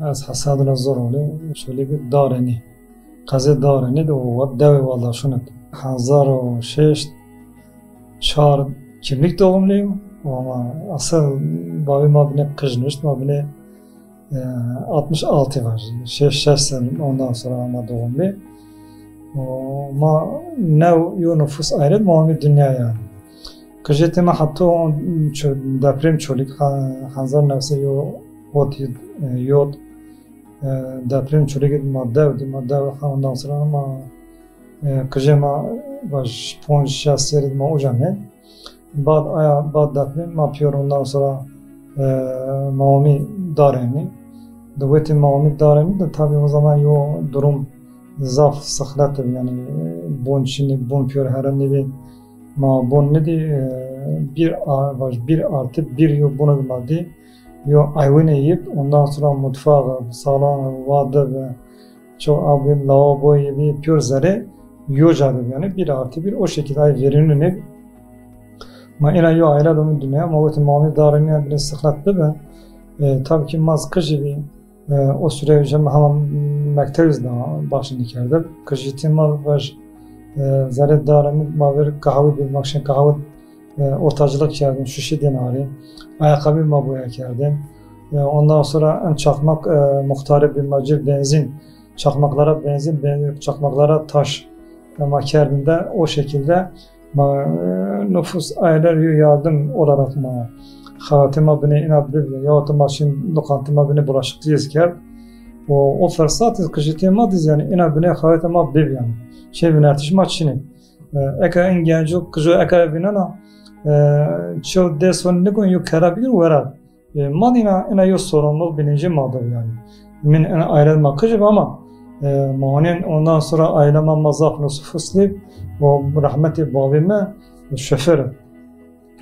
از حساد نظر ولی شولی دارنی قضیه دارنی دو و دوی والا شند هزار و شش چهار kimlik doğumluyum ama asıl babam abine kızmış abine e, 66 var. 6 sene ondan sonra ama doğumlu. Ma ne yo nüfus ayrı muamil dünya yani. Kıjeti ma hatta deprem çoluk hanzar nefse ot yod deprem çoluk madde madde ondan sonra ama kıjema baş ponj şahsiyet ma ucanne. Bad aya bad deprem ma piyor ondan sonra mami daremi. Duveti mami daremi de tabi o zaman yo durum zaf sıhhat yani bon şimdi bon piyor her nevi ma bon ne di bir var bir artı bir yo bunu maddi yo ayvını yiyip ondan sonra mutfağı salon vadı ve çok abi lavabo gibi piyor zare yo cadı. Yani bir artı bir o şekilde ay verimli ne? Ma ina yo aile domu dünya ma o mami darını bir sıhhat be tabii ki maz kıcı o süre önce hamam mektebiz da başını dikerdim. Kıcıtı mal var. Zaret darını maver kahve bir makşin kahve ortacılık kerdim. Şuşi dinari. Ayakkabı mabuya kerdim. Ondan sonra en çakmak muhtarı bir macir benzin. Çakmaklara benzin, benzin çakmaklara taş ama kerdimde o şekilde ma, nüfus aileler yardım olarak ma xatima bine inabilir ya da maşin lokantıma bine bulaşık diyiz ki o o fırsat kıjıtıma diz yani inabine xatima biv yani şey bin artışma çini eka en genco kıjı eka binana ço deson ne kon yok karabir vera madina ina yok sorumluluk bininci madır yani. Min ayrılma kıjı ama mahanin ondan sonra aileme mazaf nusuf ıslip o rahmeti babime şoför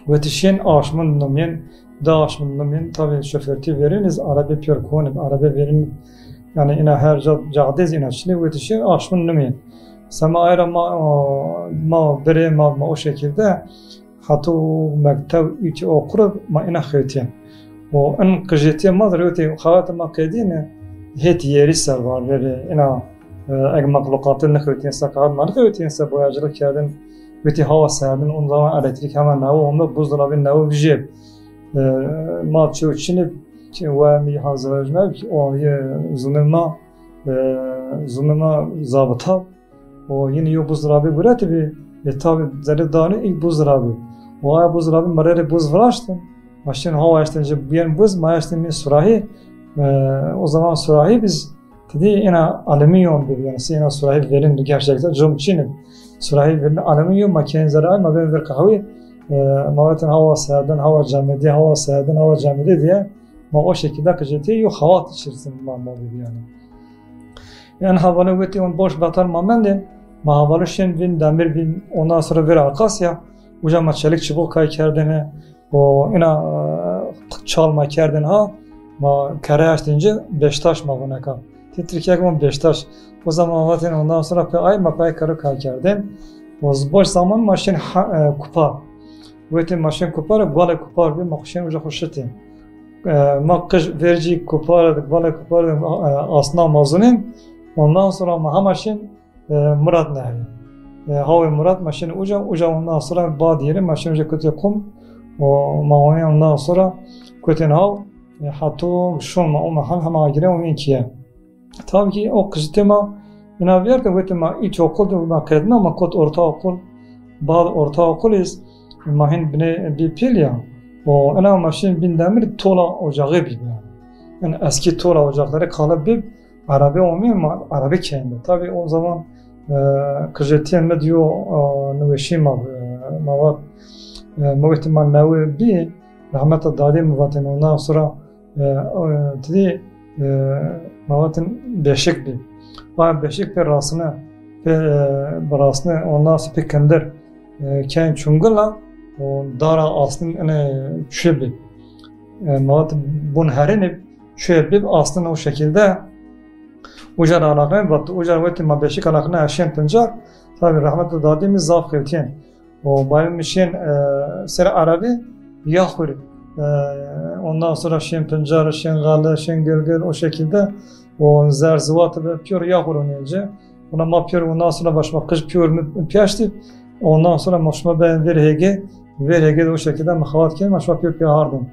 ve tişin aşmın numin da aşmın numin tabi şoförtü veriniz arabe pür konib arabe verin yani ina her cadez ina şimdi ve tişin aşmın numin. Sama ayra ma ma bere ma, ma o şekilde hatu mekteb iti okur ma ina khaytiyen o en kıjetiye madr öte xawat ma qedine het yeri ser var veri ina eğer mahlukatın ne khaytiyen sakat ma khaytiyen se boyacılık kerdin وقتی هوا سردن اون زمان الکتریک همه نو هم buzdolabı نو ویژه ما چه چینی و می hazırlar ne ki o ye zulmema zulmema zabıta o yine yo buzdolabı böyle tabi e tabi zerre dağını ilk buzdolabı o ay buzdolabı marere buz vraştım Başın hava açtınca bir yen buz ma açtım surahi o zaman surahi biz dedi yine alüminyum bir yani yine surahi verin gerçekten cam çinim سراحی ورن عالمی مکان زراعی ما بین ور قهوی مواتن هوا سردن هوا جامده هوا سردن هوا جامده diye ma o şekilde kıcıtı yok hava içerisinde ma ma yani. Yani havalı veti on boş batar ma mendin ma havalı şen bin demir bin ondan sonra bir akasya uca ma çelik çubuk kay kerdene o ina çalma kerden ha ma kare açtınca Beştaş ma buna kal. Titrikek ma Beştaş o zaman zaten ondan sonra pe ay mapay karı kalkerden. O boş zaman maşin kupa. Vete maşin kupar, gale kupar bir makşin uca hoşetin. Ma kış verici kupar, gale kupar asna mazunin. Ondan sonra ma maşin Murat nehi. Havi Murat maşin uca, uca ondan sonra bad yeri maşin uca kötü kum. O ma ondan sonra kötü hav. Hatta şun ma o mahal hama gire o inkiye. Tabii ki o kızıtıma Inaviyer de vete ma iç okul da ma kedna ma kot orta okul bazı orta okul is mahin bine bir pil ya o ana maşin bin demir tola ocağı bir yani. Yani eski tola ocakları kalıp bir Arabi olmuyor ama Arabi kendi. Tabi o zaman e, kıjetiyen me diyor nüveşi ma mavat muveti ma nevi bir rahmeta dadi muvatin ondan sonra dedi mavatin beşik bir و beşik per rasını براسنه ondan sonra pekendir ken çungula o dara aslında ne çöbi mat bun herini çöbi aslında o şekilde ucar alakayı battı ucar veti ma beşik alakına aşen tıncar tabi rahmetli dadimiz zaf kevtiyen o bayım işin ser arabi yahuri Ee, ondan sonra şen pencar, şen galı, şen gölgel o şekilde o zerzivatı ve pür yağır oynayınca ona ma pür ondan sonra başma kış pür mü piyaştı ondan sonra başma ben ver hege ver hege de o şekilde mıhavat ki başma pür pür hardım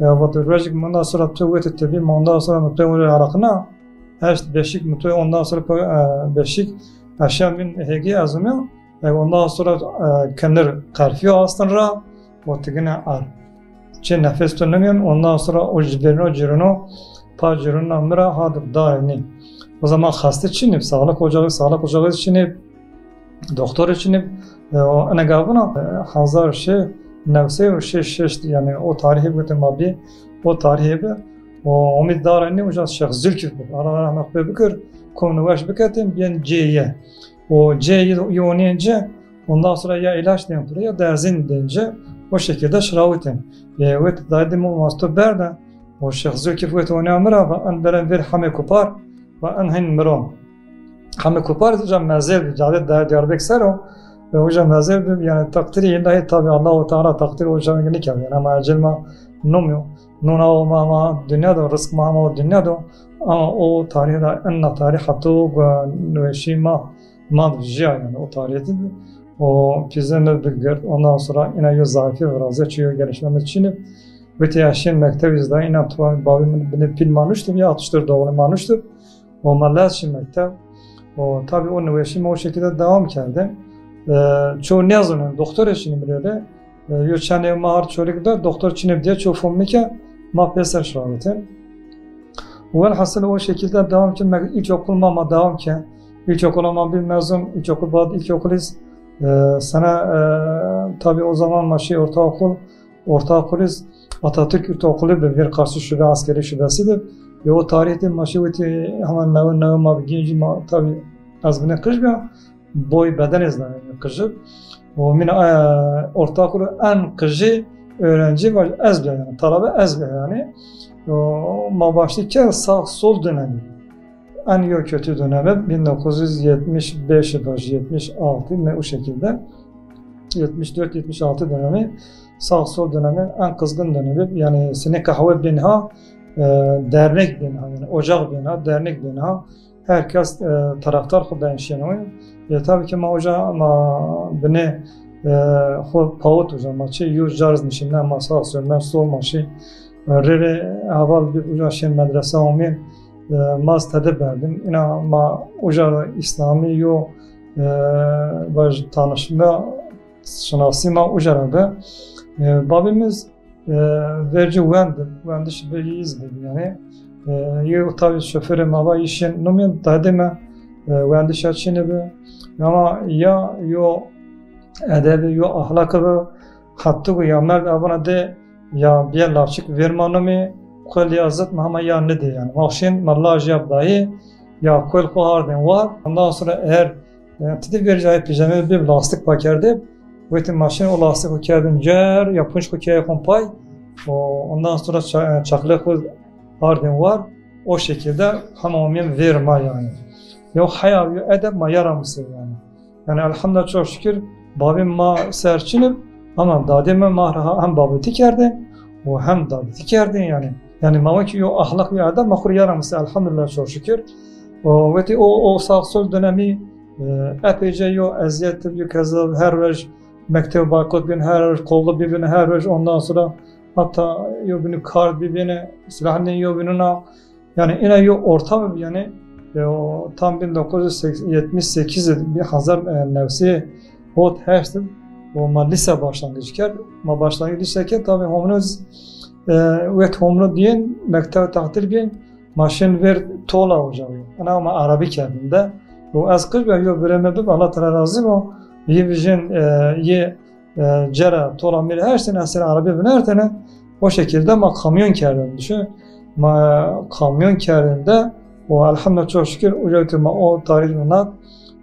ya vat rejik ondan sonra tu ve tabi ondan sonra mutlu ve arakna her beşik mutlu ondan sonra beşik aşağı bin hege azmıyor ondan sonra kendir karfiyo aslında o tigine ar. Çe nefes tunamıyorum ondan sonra o ciberini o cirunu pa cirunu amra hadır daimi. O zaman hasta çinip sağlık ocağı sağlık ocağı çinip doktor çinip ana gabına hazar şey nefse şey şey yani o tarihi bir mabi o tarihi bir o umid darani o şahs zülkif ara ara makbe bikir konu baş bikatim ben C'ye o C'yi yoğunlayınca ondan sonra ya ilaç deyince ya derzin deyince o şekilde şravitin. Evet daydım o masto berda o şahsı ki fut ona amra ve an beren bir hame kupar ve an hin miron. Hame kupar hocam mezel cadet da diyarbek sero ve hocam mezel yani takdiri ilahi tabi Allah Teala takdir hocam ki yani ama acelma numyo nuna o mama dünyada rızk mama dünyada ama o tarihte enna tarih hatu ve şima mad yani o tarihte o pizene bilgir ondan sonra yine yüz zayıfı ve razı çıkıyor gelişmemiz için ve teyaşin mektebizde yine tuvan babim beni pil manuştum ya atıştır doğru manuştum o malazşi mektep o tabi o nüveşim o şekilde devam kerdi ee, çoğu ne yazının doktor için böyle yo çane mahar da doktor çinip diye çoğu fomike ma peser şahitin ve hasıl o şekilde devam ki ilk okul mama devam ki ilk okul ama bir mezun ilk okul bad ilk okuluz ee, sana e, tabi o zaman maşı ortaokul ortaokuluz Atatürk Ortaokulu bir bir karşı şube askeri şubesidir. Ve o tarihte maşı veti hemen nevi nevi ma genci tabi az bine kışga boy beden izlemi kışı. O min ortaokulu en kışı öğrenci var. Ezbe yani talebe ezbe yani. O ma başlıkken sağ sol dönemi. En iyi kötü dönemi 1975 baş 76 ne o şekilde. 74-76 dönemi sağ sol dönemi en kızgın dönemi. Yani sene kahve binha e, dernek binha yani ocak binha dernek binha. Herkes e, taraftar xudan şenoy. Ya tabii ki ma oca ma bine павод уже мачи ю жарз мишим на масал сен мен сол маши рере авал bir uca şen medrese omin e, maz tede berdim ina ma uca İslami yo e, vaj tanışma şınası ma uca rada e, babimiz verici wendi wendi şibeli izdi yani yu tabi şoförü mava işin numin tademe wendi şaçini be ama ya yo edebi yo ahlakı be hattı ya merd abana de ya bir lavçık vermanımı kol yazıt mahma ya ne de yani. Mahşin mallaj yap dahi ya kol kuhardın var. Ondan sonra eğer tidi vereceği pijame bir lastik pakerde ve tim maşin o lastik pakerdin cer yapınç pakaya kompay ondan sonra çaklı hardın var. O şekilde hamamen verme yani. Ya haya ya edep ma yaramışsın yani. Yani elhamdülillah çok şükür babim ma serçinip ama dademe ma hem babeti kerdin o hem dadeti kerdin yani. Yani mama ki o ahlak ve adab mahur yaramışsın elhamdülillah çok şükür. O ve o o sağ sol dönemi epeyce yo eziyet yo kazab her vej mektep bakot bin her vej kolda birbirine her vej ondan sonra hatta yo bini kar birbirine silahını yo binuna yani yine yo ortam yani e, o tam 1978 bir Hazar e, nefsi herstim o ma lise başlangıcı ker ma başlangıcı liseke tabi homnoz ve homno diyen mektep takdir biyen maşin ver tola ocağı ana ama Arabi kendinde. O az kız ve yo biremedim Allah Teala razı o ye vijin ye cera tola mir her sene her Arabi bin her tane o şekilde ma kamyon kerdim düşün. Ma kamyon kerdinde o elhamdülillah çok şükür ucaytı ma o tarih nat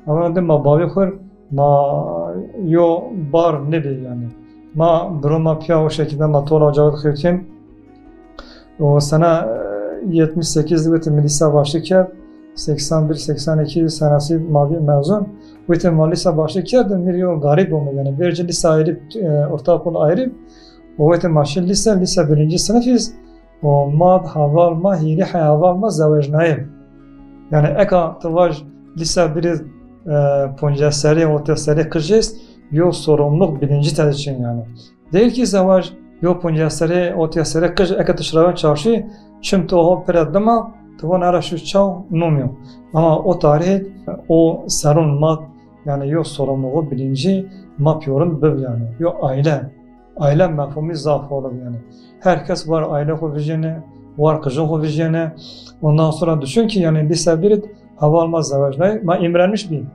ama de ma bavi khur ma yo bar ne de yani ma broma pya o şekilde ma tola ocağı khirtin o sana 78 ve milisa başlıkken 81-82 senesi mavi mezun. İte malisa başlıkken de bir yol garip olma yani. Verici lise ayrı, ortaokul ayrı. o vete maşin lise lise birinci sınıfız o mad haval ma hili hayaval ma zavaj nayim yani eka tıvaj lise biri ponca seri o seri kıcız yo sorumluluk birinci tel için yani. Değil ki zavaj yo ponca seri o seri kıcız eka tışravan çarşı çim toho peredama tıvan ara şu çav numyo ama o tarih o serun mad yani yo sorumluluğu bilinci mapıyorum böyle yani. Yo aile. Aile mefhumu zaaf olur yani. Herkes var aile kovijene var kızın kovijene ondan sonra düşün ki yani bir hava almaz zavaçlay. Ma imrenmiş bin.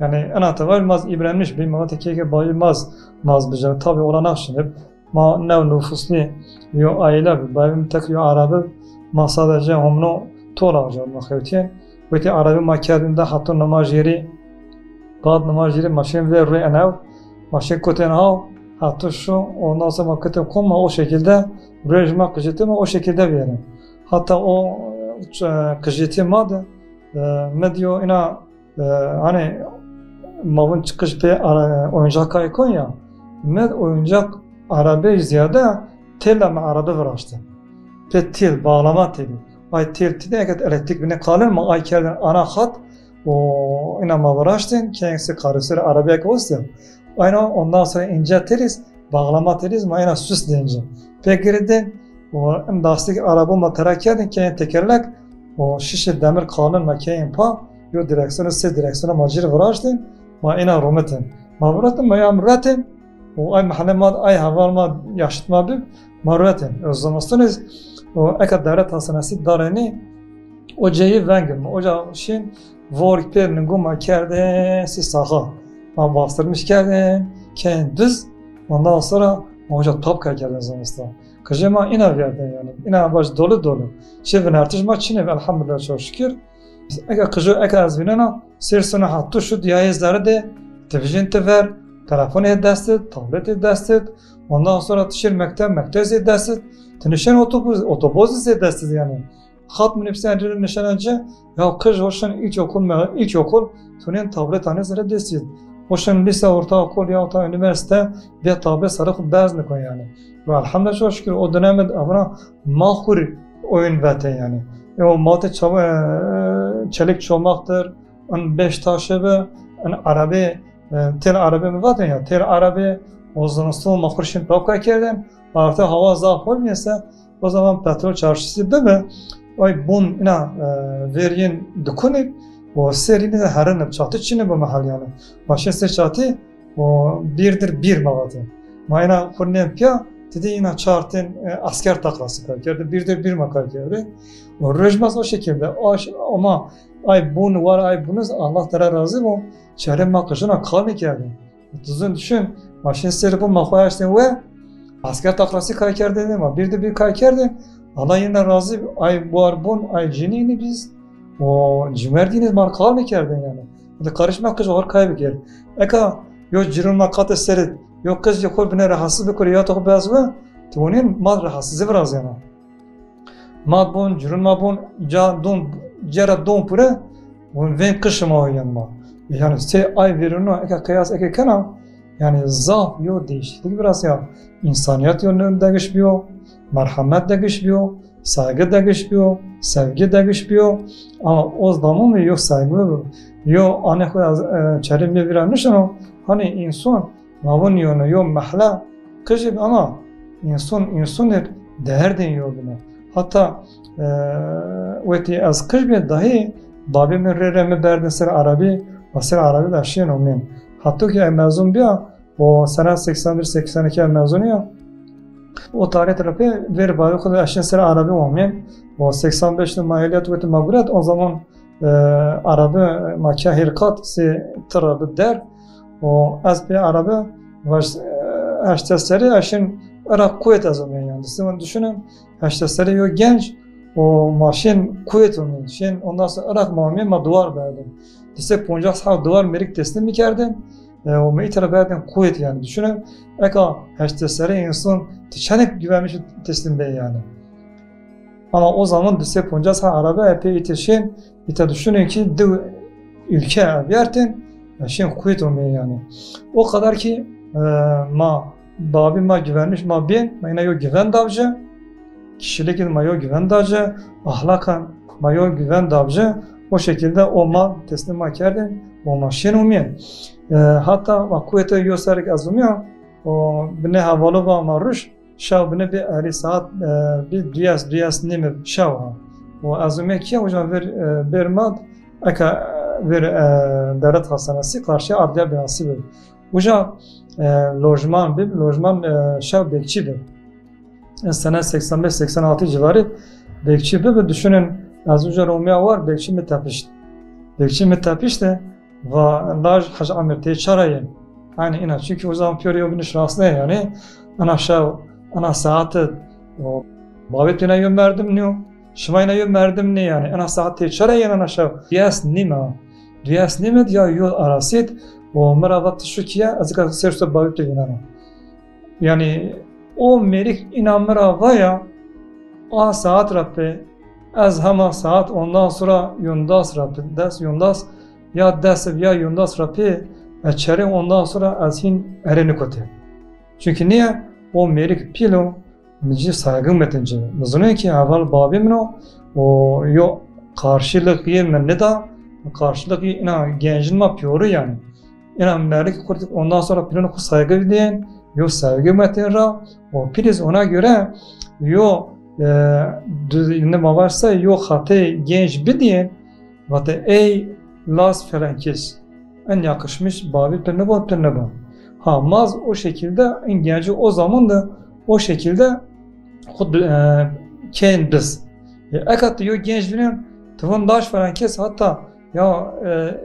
Yani en enata var maz imrenmiş bin. Şey. Ma tekeke bayılmaz maz bize. Tabi olan akşinip. Ma nev nüfusni yo aile bi. Bayım tek yo arabi. Şey, ma sadece homno tola hocam. Ma khevtiye. Veti arabi ma kerdinde hatun namaz yeri. Bad namaz yeri maşin ve rüy enev. Maşin koten hav. Hatta şu ondan sonra hakikaten konma o şekilde rejime kıcıtı mı o şekilde verin. Hatta o e, kıcıtı madde adı medyo ina hani mavun çıkış pe oyuncak kaykon ya med oyuncak arabe ziyade telle mi arabe varaştı. Pe tel bağlama teli. Ay tel tide eket elektrik bine kalır mı ay kerden ana hat o ina mavaraştın kendisi karısır arabaya kovustum. Aynen ondan sonra ince teriz, bağlama teriz mi aynen süs deyince. Peki o lastik araba ma terakiyadın kendi tekerlek o şişe demir kalın ma keyin pa yo direksiyonu se direksiyonu macir varaştın ma ina rometin. Ma varatin ma ya muratin o ay mahalle ma ay haval ma yaşıtma bib ma ruetin. O zamanstınız o eka devlet hastanesi dareni o ceyi vengin. O şeyin Vorik perinin guma kerde si saha. Ma bastırmış kerde ken düz. Ondan sonra hoca tapka kerde zamansta. Kıcıma ina verdi yani. İna baş dolu dolu. Şevin artışma çine elhamdülillah çok şükür. Eka kıcı eka azvinana sirsana hattı şu diyayezleri de televizyon te ver, telefon et destet, tablet et destet. Ondan sonra tişir mektep, mektez et destet. Tenişen otobüs, otobüs et destet yani. hat nefsen nişanacı ya kız hoşun ilk okul ilk okul tunen tablet tane zara desin hoşun lise orta okul ya ta üniversite bir tablet sarı koy yani ve elhamdülillah şükür o dönemde avra mahur oyun vete yani e o mate çaba çelik çomaktır an beş taşı ve an arabe tel arabe mi var ya tel arabe o zaman son mahur şimdi tavka kerden artık hava zaaf olmuyorsa o zaman petrol çarşısı değil mi? ay bun ina veriyen dukunib o serini de herin çatı çini bu mahal yani. Başın ser çatı o birdir bir mavatı. Mayna kurnen pya dedi yine çartın asker taklası kalkerdi. Birdir bir makal geldi. O rejmaz o şekilde. Ama ay bun var ay bunuz Allah Teala razı mı? Çare makajına kalmi geldi. Tuzun düşün. Başın seri bu makayasın ve asker taklası kalkerdi ama bir de bir kalkerdi. Allah yine razı ay barbon ay cinini biz o cimerdiniz mar kal mı kerdin yani. Karışmak kız var kaybı gel. Eka yo cirunma kat eserit yo kız yo kol bine rahatsız bir kuru ya toku beyaz ve tuğunin mal rahatsız biraz yani. Mad bon cirunma bon ca don cera don pure un ven kışıma o yanma. Yani se ay verino eka kıyas eka kana yani zaf yo değişiklik biraz ya. İnsaniyet yönünde geçmiyor merhamet de güçlüyor, saygı da güçlüyor, sevgi de güçlüyor. Ama o zaman yok saygı yok anne koya çerim bir anlaşın o hani insan mavun yonu yok mahla kıcık ama insan insandır değer deniyor buna. Hatta veti az kıcık dahi babi mi rere mi berdin ser Arabi ve Arabi de şeyin omin. Hatta ki mezun bir o sene 81-82 mezunu ya o tarih tarafı ver bayi kadar aşın sıra Arabi olmayan o 85'te mahiyet ve maguret o zaman e, Arabi makya hirkat si tarafı der o az bir Arabi ve eştesleri aşın Irak kuvvet az olmayan yani. Siz düşünün eştesleri yok genç o maşin kuvvet olmayan. Şimdi ondan sonra Irak muammen ma duvar verdim. Dise Poncak sağ duvar merik teslim mi kerdin? و می تر بعدن قوت yani düşünün eka heştesleri insan çanek güvenmiş teslim bey yani. Ama o zaman dise poncas ha araba epey itişin ite düşünün ki de ülke vertin şimdi kuvvet olmuyor yani. O kadar ki e, ma babi ma güvenmiş ma bin ma yine yo güven davcı kişilik ma yo güven davcı ahlakan ma yo güven davcı o şekilde o ma teslim kerdi o maşin umiyen e, hatta va kuvvete sarik azumiya o bine havalı va maruş şav bine bir ali saat e, bir duyas duyas nimi şav o azumiya ki hocam ver e, bermad aka ver devlet hastanesi karşıya adliye binası ver Uca lojman bir lojman şav bekçi bir. Sene 85-86 civarı bekçi bir ve düşünün az önce Romya var bekçi mi tepişti? Bekçi mi tepişti? Ve laj Hacı Amir te çarayın yani ina çünkü o zaman piyoriyo biniş rastlı yani. Ana şav ana saati o babetine yön verdim ne o şımayına yön verdim ne yani? Ana saati çarayın ana şav yes nima Разъясним я ее арасит, о мрават шукия, азика сердце бавит винара. Yani o merik inamra vaya a saat Rabbi ez hama saat ondan sonra yundas Rabbi des yundas ya desib ya yundas Rabbi e çeri ondan sonra ez hin erenikoti. Çünkü niye? O merik pilo mici saygın metinci. Mızını ki evvel babimno o yo karşılık yemin ne da karşıdaki inan gencin ne yapıyor yani. İnan merlik kurduk ondan sonra planı saygı bildiğin, yo sevgi metera, o priz ona göre yo e, ne varsa yo hatı genç bildiğin, vatı ey las felenkiz, en yakışmış babi pirne bu pirne bu. Ha maz o şekilde en genci o zaman da o şekilde e, kendimiz. E, Ekat diyor genç bilen tıvındaş falan kes hatta ya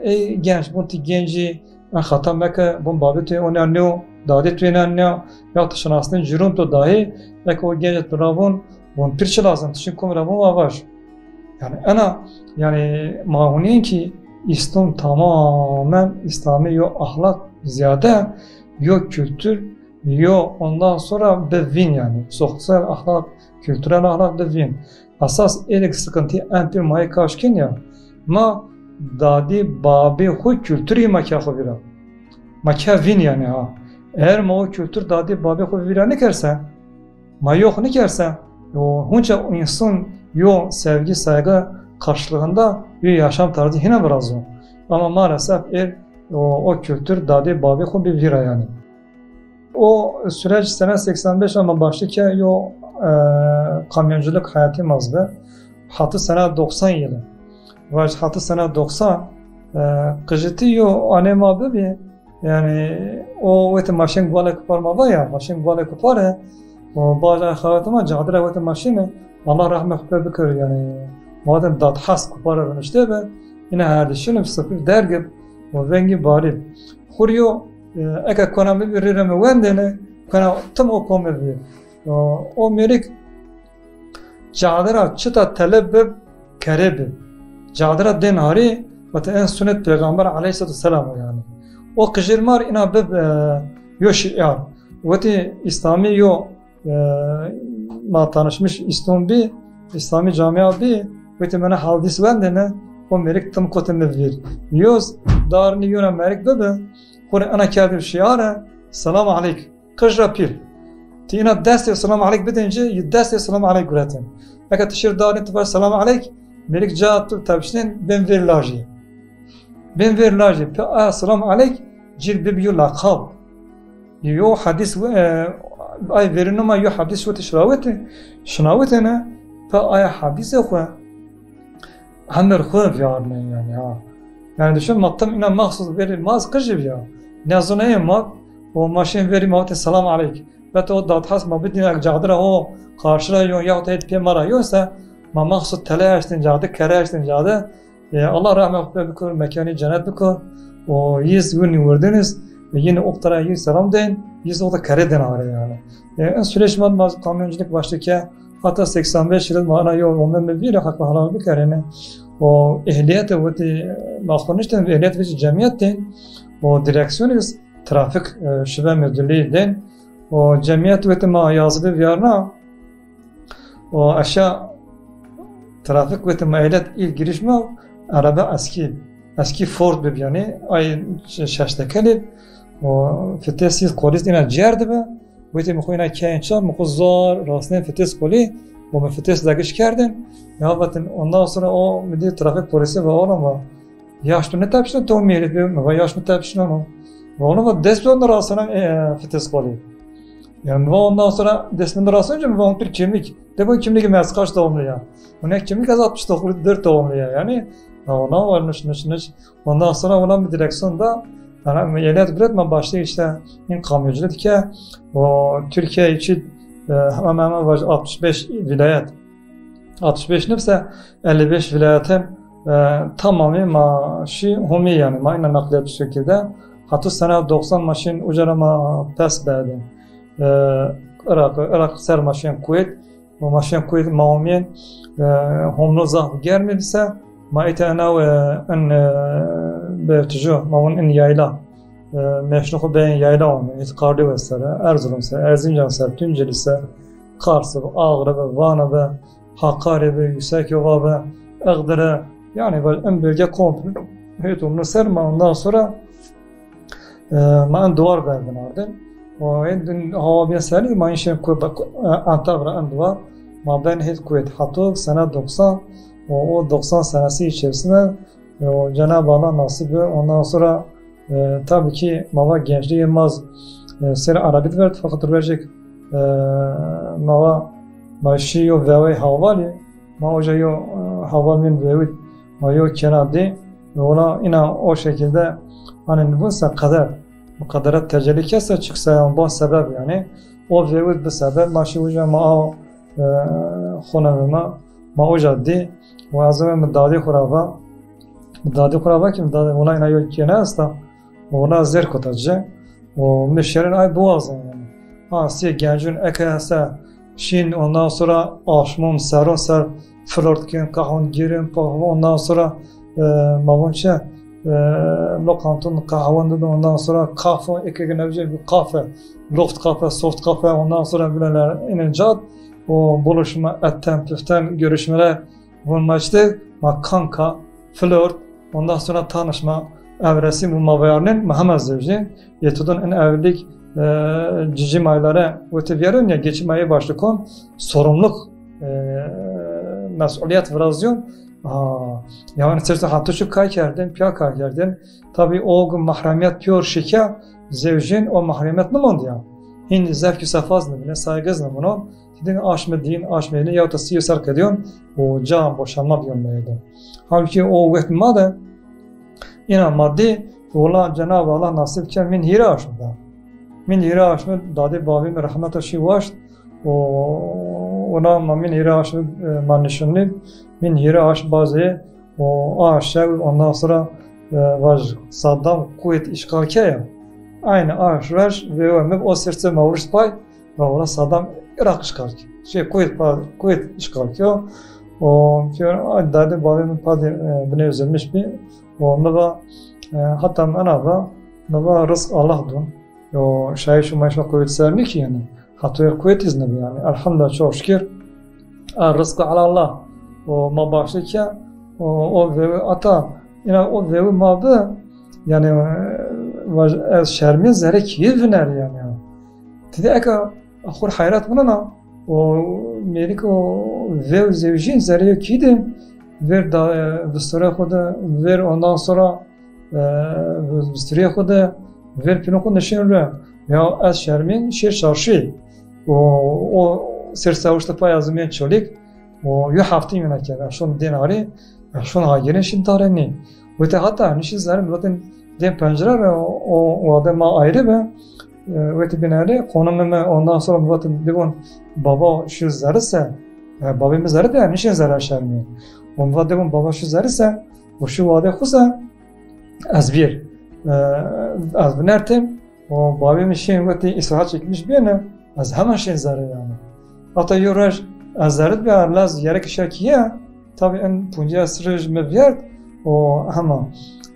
ey genç bu genci خطا مکه بون بابی توی اون نیو دادی توی نیو یا تشناسنی جرون تو داهی یک o gece turabun bun pirçi lazım tişin kum rabun avaş yani ana yani mahuniyen ki İslam tamamen İslami yo ahlak ziyade yo kültür yo ondan sonra devin yani sosyal ahlak kültürel ahlak devin asas elik sıkıntı en bir mayı kaşken ya ma dadi babi hu kültürü makya xubira makya vin yani ha eğer ma o kültür dadi babi hu vira ne kerse ma yok ne kerse o hunca insan yo sevgi saygı karşılığında bir yaşam tarzı yine biraz o ama maalesef er o, o kültür dadi babi hu bir vira yani o süreç sene 85 ama başlarken yo e, kamyonculuk hayatım azdı. Hatı sene 90 yılı. Vaş hatı sene 90 qijitî ee, yo anema bibe yani o wete maşin gwale kuparma vaya maşin gwale kupare o baja xavatıma cadire wete maşine Allah rahmet kupe bikir yani madem dat has kupara benişte be yine her şey düşünüp sıfır dergib o vengi barib xuriyo e, eka konami bir rireme wendene kana tüm o komir diye o merik cadira çıta talep kerebe cadira den hari ve en sünnet peygamber aleyhissalatu selam yani. O kıjırmar ina bib yo şiar. Ve ti İslami yo ma tanışmış İslam bi İslami camia bi ve ti bana hadis vendene o merik tam kote mevlir. Yoz darni yona merik bebe kore ana kadir şiara selam aleyk. Kıjra pir. Ti ina deste selam aleyk bedince deste selam aleyk güretin. Eka tişir darni tibar selam aleyk Melik cahattu tavşinin ben verilaji. Ben verilaji. Pe assalamu aleyk cilbi biyo lakab. Yo hadis ay verinuma yo hadis ve teşraveti. Şınaveti Pe ay hadise xwe hemer xwe yarne yani ha. Yani düşün mattam ina mahsus verilmez kıcıv ya. Ne zonaya mat o maşin veri mavte selam aleyk. Ve o dathas mabidin cadra o karşıra yo ya da et pemara yoksa Ma maksud tele eştin cadı, kere eştin cadı. E, Allah rahmet bükür, mekanı cennet bükür. O yiz yünü verdiniz. E, yine optara yiz selam deyin. Yiz o da kere den ağrı yani. E, yani süreçman bazı kamyonculuk hatta 85 yıl mana yol ondan bir biri hak mahallanı bir kerene. O ehliyet ve de mahkunuştan ehliyet ve cemiyetten o direksiyoniz trafik şube müdürlüğünden o cemiyet ve de ma yazılı bir yerine o aşağı ترافیک گوت مایلت ایل گریشما عربه اسکی اسکی فورد ببیانی یعنی آی شش دکلی و فتیس یز کولیز اینا جرد به گوت مخوینا که انشا مخوزار راستن فتیس کولی و من فتیس دگش کردن، یا وقتن ondan sonra o میدی ترافیک پلیسی و آن ما تو ne tepsine tom yeri ve yaşlı tepsine onu. Ve onu da desbiyonlar aslında e, fites. Yani ve ondan sonra desmin rasınca mı vampir kimlik de bu kimlik mes kaç doğumlu ya bu ne kimlik az 69 4 doğumlu ya yani ona varmış nış nış ondan sonra ona bir direksiyonda yani ehliyet üretme başta işte in kamyonculuk ki o Türkiye için hemen hemen var 65 vilayet 65 nefse 55 vilayetin e, tamamı maaşı humi yani mayna nakliyat şekilde hatta sene 90 maşin ucarama pes bedin e, Irak, Irak ser maşin Kuveyt و maşin Kuveyt maumiyen e, homno zah germediyse ما انا ان برتجو ما ون ان yayla meşnu xo ben yayla onu it qardı vesere Erzurum se Erzincan se Tunceli se Kars ve Ağrı ve Van ve Hakkari ve Yüksekova ve Iğdır'ı yani böyle en bölge komple heyet onu serma ondan sonra ma en duvar verdin ardın o en hava bir seri ma en şey koy Antalya en duvar ma ben heyet kuvvet hatuk sene 90 o, o 90 senesi içerisinde e, o Cenab-ı Allah nasibi. Ondan sonra e, tabii ki mava gençliği Yılmaz e, seri arabit verdi. Fakat verecek e, mava başı yo veve havali. Ma hoca yo e, haval min vevit ma yo kenadi ve ona ina o şekilde hani nüfusa kadar مقدرات تجلی چیزهای اون با سبب یعنی او ویوید به سبب ماشی وجه ما خونه ما ما او جدی و از اون مدادی خرافا مدادی خرافا که مدادی اونا اینا یو که نه استا اونا زیر کتا جه. و مشیرین آی بوازن یعنی آسی گنجون اکه هستا شین اونا sonra آشمون سرون سر فلورد کن kahon girin پا و sonra e, چه؟ Lokantun kahvandı da ondan sonra kahve ekegen evce bir kahve loft kahve soft kahve ondan sonra bileler inincat o buluşma etten püften görüşmeler bulmaçtı. Ma kanka, flört, ondan sonra tanışma evresi bu mavayarının Zevci. Yetudun en evlilik e, cicim ayları ötebiyarın ya geçim ayı başlıkon sorumluluk e, mesuliyet vrazyon yani sırtı hatta şu kay kerdin, piya kay kerdin. Tabi o gün mahremiyet piyor şika zevcin o mahremiyet ne mand ya? Hindi zevki safaz ne bile saygız ne bunu. Dedin aşmı din, aşmı yine ya da siyo sark ediyorsun. O can boşanma bir yönleydi. Halbuki o vakit madde yine maddi ola Cenab-ı Allah nasip ki min hira aşmada. Min hira aşmı dadi babim rahmet aşı vaşt. O ona min hira aşmı manişunli. Min hira aş bazı o aşağı ondan sonra var Saddam kuvvet işgal kaya. Aynı aş ver ve o sırtı mavruş pay ve ona Saddam Irak işgal. Şey kuvvet kuvvet işgal o. Diyor dadi babamın padi bine üzülmüş bir. O nava hatta ana va nava rızk Allah'dun. O şey şu maşa kuvvet serni ki yani. Hatta kuvvet izni yani. Elhamdülillah çok şükür. Rızkı ala Allah. O ma başlı ki o o ve ata yine o ve ma yani az şermin zere ki viner yani. Dedi eka akhur hayrat bunana o merik o ve zevjin zeriye kidim ver da vistore khoda ver ondan sonra vistore khoda ver pinoko neşin re ya az şermin şer çarşı o o ser savuşta payazımın çolik o yu hafti yine kere şun dinari şun hagirin şiddareni ve te hatta nişin zarim zaten den pencere o o adama ayrı be وقتی بیناره خانم ondan sonra وقتی دیگون بابا شو زره سه بابا می زره ده میشه زره شرمی اون وقت دیگون بابا شو زره سه و شو واده خوزه از بیر از بنرتم و بابا میشه وقتی اصلاحات çekmiş بیانه از همه şey zare yani hatta yorar az zare bir arlaz yere kişakiye tabi en punca sırıj meviyert o ama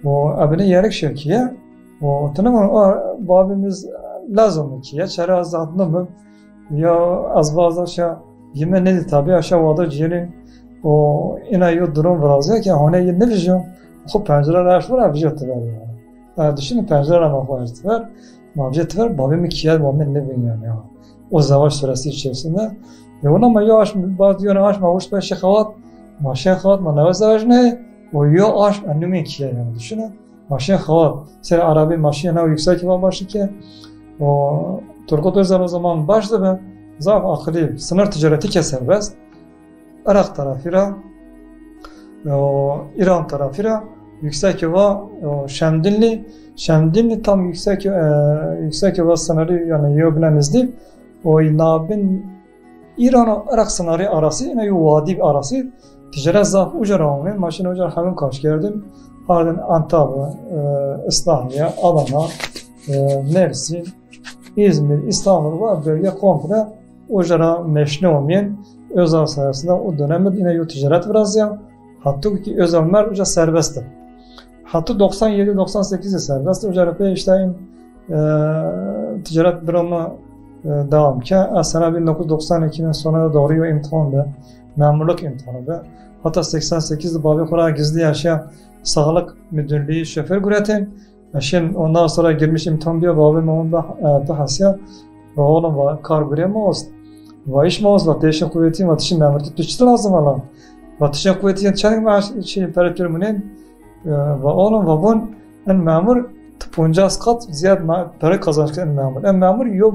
o abone yere kişakiye o tanım o babimiz lazım ki ya çare az adlı mı ya az bazı aşağı yeme ne tabi aşağı vada ciğerin o ina yo durum vrazı ki hane ne vizyon o pencere aş var vizyon var yani. düşünün pencere ama var var. Mavjet var babim ki ya babim ne bilmiyorum ya. o zavaş süresi içerisinde. E aş bazı yöne aş ma hoş beşe xavat maşe xavat ma neve zavaş ne? O yo aş annemi kiye yani düşünün. Maşe xavat sen Arabi maşe ne yüksek var başı ki? O Turgut Özal o zaman başladı ben zaf akıllı sınır ticareti ke serbest. Irak tarafıyla o İran tarafıyla yüksek hava Şemdinli Şemdinli tam yüksek e, yüksek hava sınırı yani Yöbnen izleyip o nabin İran Irak sınırı arası yine yu vadi arası ticaret zaf uca rağmen maşin uca hemen kaç geldim. Ardın Antalya, e, Adana, e, İzmir, İstanbul ve bölge komple ucara meşne olmayan özel sayesinde o dönemde yine yu ticaret biraz ya. Hatta ki özelmer uca serbestti. Hatta 97-98'de serbest uca işte e, ticaret büromu e, devam ki sene 1992'nin sonuna doğru yo imtihanda memurluk imtihanı hatta 88'de Babi Kura gizli yaşayan sağlık müdürlüğü şoför güretin Şimdi ondan sonra girmiş imtihan diyor Babi Mahmud'da e, hasya ve oğlum var kar güremiyoruz ve iş mağaz ve teşin kuvveti ve teşin memurluk tüştü lazım alan ve teşin kuvveti çelik maaş şey perekürümünün ve oğlum ve bun. En memur 50 kat ziyad para kazanç en memur. En memur yo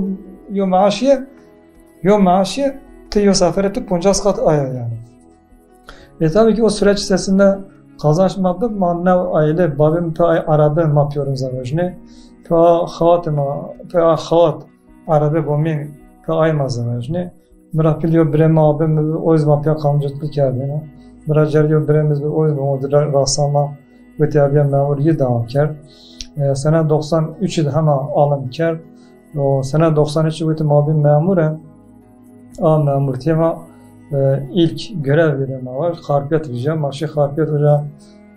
yo maaşiye yo maaşiye te yo safireti 50 kat aya yani. E tabii ki o süreç içerisinde kazanç madde manne aile babim pe arabe yapıyorum zavajne pe xawatıma pe xawat arabe bomin pe ayma zavajne Mira piliyo brema abim oiz mapya kamcıtlık kerdine. Mira ceriyo bremiz oiz modüler rasama ve teabiye memur yi devam kerd. E, sene 93 de hemen alım kerd. O sene 93 ve mabim memure a memur tema e, ilk görev verimi var. Harpiyat vijem, maşı harpiyat hoca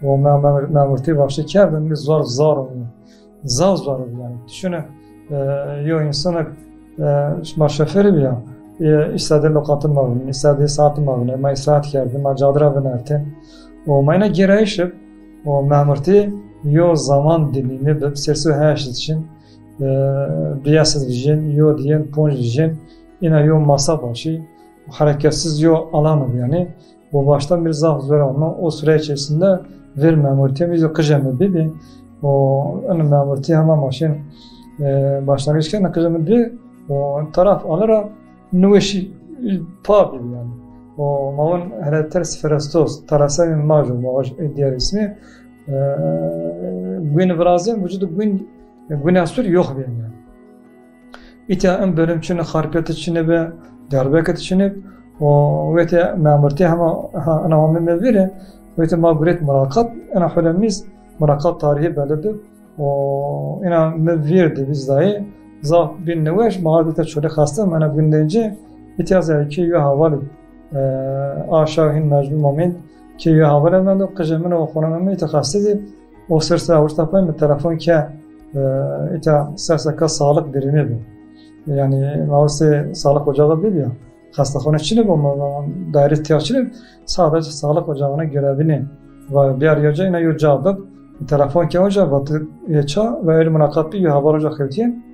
o memur memur te başı kerdim biz zor zor oluyor. Zor zor yani. Düşünün e, yo insanı e, ma şoförü bile istediği lokantın mavini, istediği saatin mavini, ma istirahat kerdim, ma cadra binertin. O mayna gireyşip o memurti yo zaman dilini be sersu haş için biyasız vijin yo diyen ponj vijin ina yo masa başı hareketsiz yo alanı yani bu baştan bir zaf zor ama o süre içerisinde ver memurti biz o kıcamı bibi o ön memurti hemen maşin başlangıçken kıcamı bir o taraf alıra nüveşi pa bibi yani. O mavun hereter sferastos tarasa maju diğer ismi Gwyn Vrazim vücudu Gwyn Günah sür yok benim yani. İte em bölüm çini harpiyat ve derbeket içine o ve te memurti hama ana hamme mevire ve te mağburet murakat ana hulemiz murakat tarihi belirdi. O ina mevirdi biz dahi zaf bin neveş mağabite çöle kastı mena gündeyince itiyaz ya ki yu havalı e, aşağı mecbur moment ki yu havalı mendo kıcımına okunan memi itikastedi o sırsa avurtapayın telefon ki ita sırsa sağlık birimi bu. Yani mavsi sağlık ocağı bil ya. Hastahane içine bu daire ihtiyaçını sadece sağlık ocağına görevini ve bir arayacağına yine yucabıp telefon ki hoca vatı yeça ve el mülakat bir haber hoca kevtiyen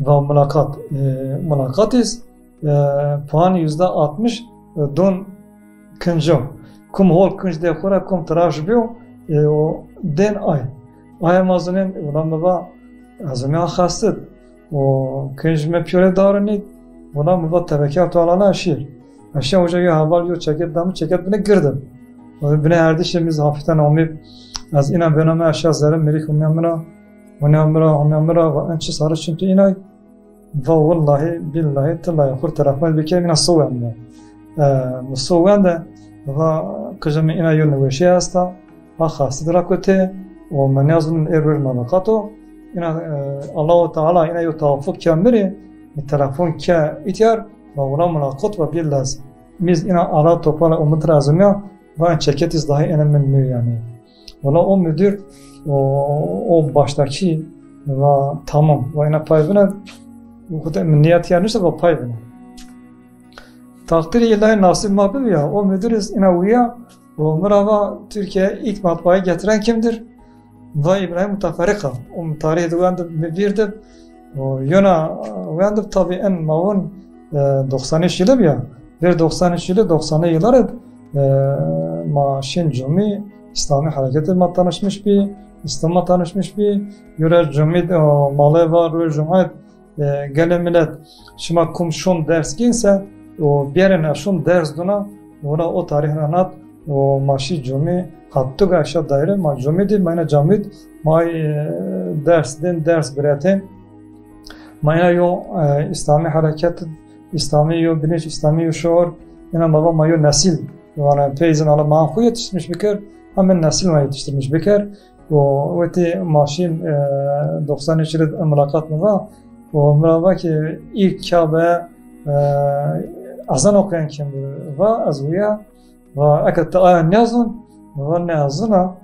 ve mülakat mülakat iz puan yüzde altmış don kıncım. Kum hol kunj de khora kum trash bio e o den ay ay mazunen ulan baba azmi khastet o kunj me pyore darani ulan baba tebekat alana aşir aşağı hoca ya haval yo çeket damı çeket bine girdim o bine erdişimiz hafiften omip az ina bename aşağı zarım merik umyamına umyamına umyamına ve ençi sarı çünkü inay ve vallahi billahi tallahi kur tarafına bir kere mina soğuyan da soğuyan da و کجا می اینا یو نوشی هستا و خاصی درا کته و من یازم ایرور ملاقاتو اینا الله تعالی اینا یو توافق کم بری تلفن که ایتیار و اونا ملاقات و بیل لازم میز اینا آلا توپال امت رازم یا و این çeket izdahi en önemli yani. Valla o müdür o, o baştaki ve tamam ve yine pay veren niyet yanlışsa ve pay veren. Takdir ilahi nasip mahbub ya. O müdürüz inavuya. O mırava Türkiye ilk matbaayı getiren kimdir? Ve İbrahim Mutafarika. O tarihi duyan birdir. O Yona uyandı tabii en mavun 93 yılı ya. Ver 93 yılı 90'lı yıllar ma Şin Cumi İslami hareketi ma tanışmış bir İslam'a tanışmış bir Yürer Cumi malı var Rüy Cumhuriyet gele millet şima kum şun ders ginse o bir şun ders duna ona o tarih anlat o maşi cumi hattı gaşa daire ma cumi di mayna camid may ders din ders biretin mayna yo İslami hareket İslami yo bilinç İslami yo şuur. İna baba mayo nesil. Yani teyzin ala manhu yetiştirmiş bikir hemen nesil ma yetiştirmiş bikir o veti maşin 93 yıl mülakat mı var? O mürava ki ilk Kabe azan okuyan kimdir? Ve az uya ve akad aya nezun ve nezuna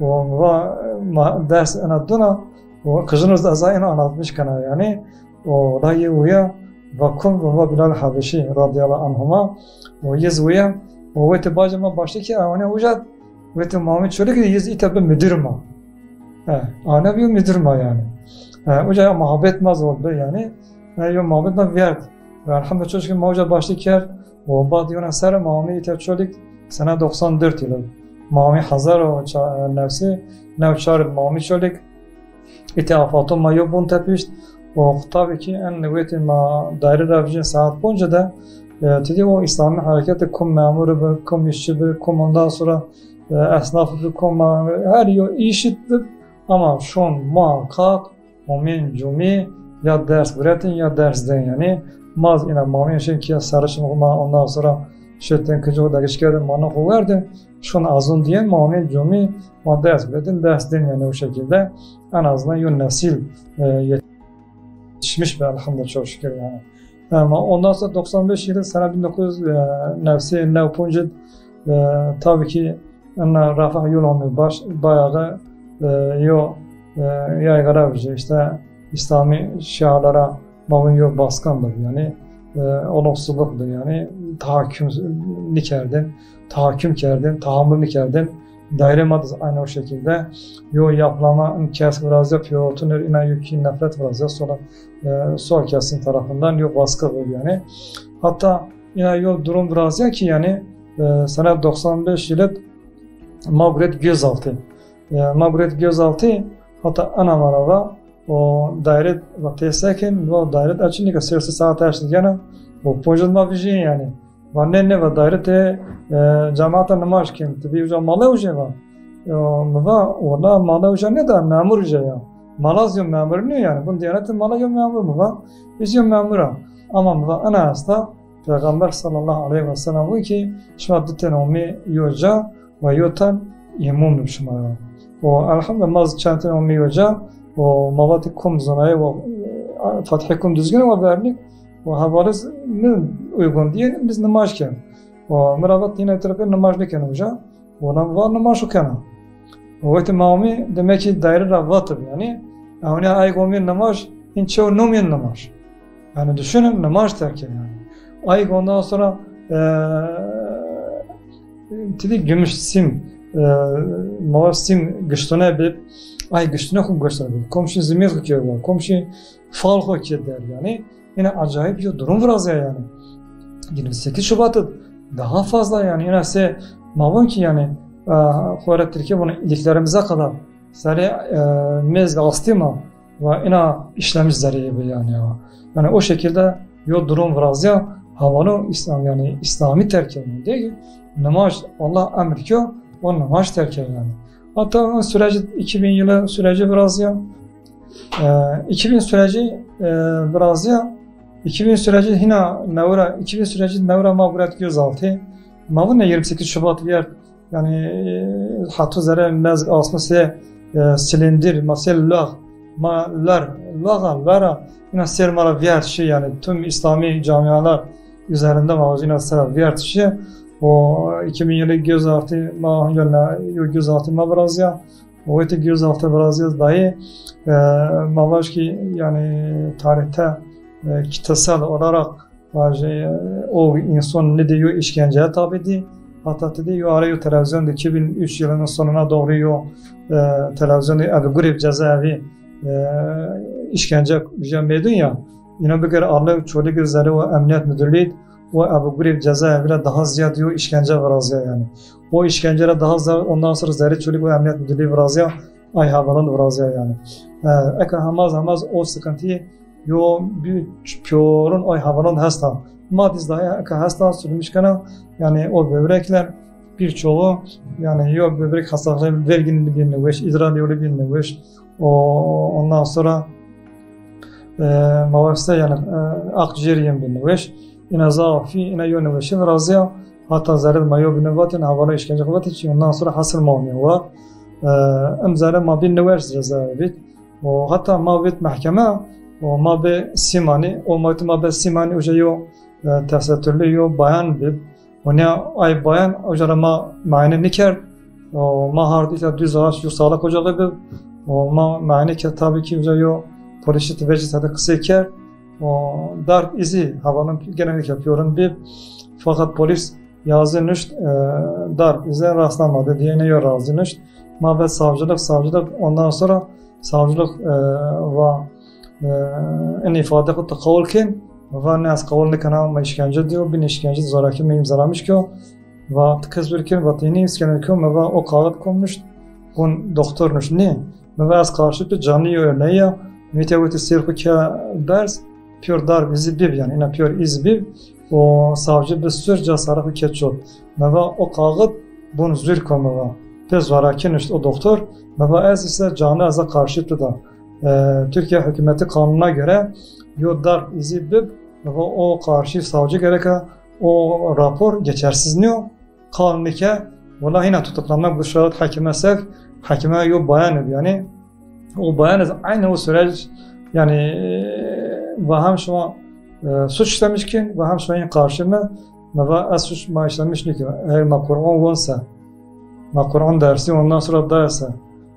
ve ders anaduna ve kızınız da azayını anlatmış kana yani o rayı uya ve kum ve Bilal Habeşi radıyallahu anhuma ve yez uya ve veti bacıma başta ki avane ucad veti Muhammed şöyle ki yez itabe müdür ma ana bir müdür ma yani Oca muhabbet maz oldu yani. Yo muhabbet ma verd. Ve elhamdülillah çocuk mavca başlı ker. O bad yona mami ite çocuk sene 94 yılı. Mami hazar o nefsi nevçar mami çocuk. İte afatı ma yo bun tepişt. O tabii ki en nüveti ma daire ravcin saat boyunca da dedi o İslami hareketi kum memuru be, kum işçi be, kum ondan sonra esnafı be, kum her yo işittik ama şun muhakkak Momin cumi ya ders üretin ya ders den yani maz ina momin şey ki sarışın ondan sonra kıcı da geçkerdim mana verdi. Şun azın diye momin cumi ma ders üretin ders den yani o şekilde. En azından yön nesil e, yetişmiş be elhamdülillah çok şükür yani. Ama ondan sonra 95 yılı sene 1900 e, nefsi nevpuncid e, tabii ki ana rafah yol olmuyor. Baş bayağı e, yo yaygara işte İslami şialara mavun baskındır yani e, olumsuzluktur yani tahakküm nikerdin, tahakküm kerdin, tahammül nikerdin daire madız aynı o şekilde. Yo yaplama kes biraz yapıyor otunur ina yükü nefret biraz ya sonra e, sol kesin tarafından yo baskı var yani. Hatta ina yo durum ya ki yani e, sene 95 yılı Magret gözaltı. E, Magret gözaltı hatta ana marava o дайрект во те секен, во дайрект значи нека се се саат ташн гена во yani. Во не не во дайрект е джамата намаз кем, тоби уже мала уже ва. Мва ona mala уже не да memur уже ya. Malaz yo memur ne yani? Bunu diyanete mala yo memur mu va? Biz yo memura. Ama mva ana hasta Peygamber sallallahu aleyhi ve sellem bu ki şuaddı tenomi yoca ve yotan imumum şumara. O elhamdülillah mazı çantin omi yoca و مواد کم زنای و فتح کم düzgün و verlik و havariz ne uygun diye biz namaz ken و meravat yine tarafı namaz ne ken hoca و var namaz o ken و veti mami demek ki daire ravatır yani yani ay gomin namaz in çoğu nomin namaz yani düşünün namaz terken yani ay ondan sonra eee gümüş sim مواسم گشتنه بب ay güçlüne kum gösterdi. Komşu zimir hüküyor. Komşu faal hüküyor der yani. Yine acayip bir durum var ya yani. 28 Şubat'ı daha fazla yani. Yine se mavun ki yani Kuvaret ki bunu iliklerimize kadar sari mezga astima ve ina işlemiş zariye yani ya. Yani o şekilde yo durum var ya havanı İslam yani İslami terk değil. Namaz Allah emir ki o namaz terk yani. Hatta süreci 2000 yılı süreci biraz ya. E, 2000 süreci e, biraz ya. 2000 süreci yine Nevra 2000 süreci Nevra mağburet gözaltı. Ne 28 Şubat yer yani e, hatı zere mezg asması e, silindir masel lağ malar lağa lara yine sermara viyertişi yani tüm İslami camialar üzerinde mağazine sebebi viyertişi o 2000 yılı gözaltı ma yönle gözaltı ma Brazya o eti gözaltı Brazya dahi e, mavaş ki yani tarihte kitasal olarak e, o insan ne diyor işkenceye tabi'di. Hatta dedi yo arıyor televizyonda 2003 yılının sonuna doğru yo e, televizyonda Ebu Gurib cezaevi e, işkence medun ya. Yine bir kere Allah çoğu güzeli ve emniyet müdürlüğü ve Ebu Grib cezaevine daha ziyade diyor işkence varazıya yani. O işkencele daha ziyade ondan sonra zerre çocuk ve emniyet müdürlüğü varazıya ay havalan varazıya yani. Ee, eka hamaz hamaz o sıkıntıyı yo bir piyorun ay havalan hasta. Madiz dahi eka hasta sürülmüş kana yani o böbrekler birçoğu yani yok böbrek hastalıkları verginin bir neveş, idrar yolu bir neveş. O ondan sonra e, mavafste yani e, akciğer yem bir ina zaa fi ina yönü ve şin razıya. Hatta zarar ma yo bin vatin havara işkence kuvveti için. Ondan sonra hasıl ma olmuyor ve em zarar ma bin nevers ceza ve hatta ma bit mahkeme ve ma be simani o ma ma be simani uca yo e, tesettürlü yo bayan bit ve ne ay bayan uca ma ma'ine niker. O ma hardita düz ağaç yo sağlık ocalı bit o ma ma'ine ki tabii ki uca yo polisi tebecit hadi kısa iker darp izi havanın genellik yapıyorum. Bir fakat polis yazı nüşt e, darp izi rastlamadı diye ne yo razı nüşt. Ma ve savcılık savcılık ondan sonra savcılık e, ve en ifade kut kavul kin ve ne az kavul ne kana ma işkence diyor. Bin işkence zoraki mi imzalamış ki ve kız bir kin vatini iskene ki ve o kağıt konmuş. Bun doktormuş. Ne? Ve az karşı bir canlı örneği müteveti sirku ki ders pür dar bizi bir yani ina pür iz bir o savcı bir sür cesaret keçot ve o kağıt bun zür komu Tez varakin işte o doktor ve ez ise canı aza karşıtı da. E, Türkiye hükümeti kanuna göre yo darp izi bib ve o karşı savcı gereke o rapor geçersizliyor kanunike valla yine tutuklamak bu şahit hakime sevk hakime yo bayan yani o bayan aynı o süreç yani hem şuna e, suç işlemişken ve hem şuna karşı mı ve az suç ma işlemiş ki eğer ma Kur'an varsa ma Kur'an dersi ondan sonra derse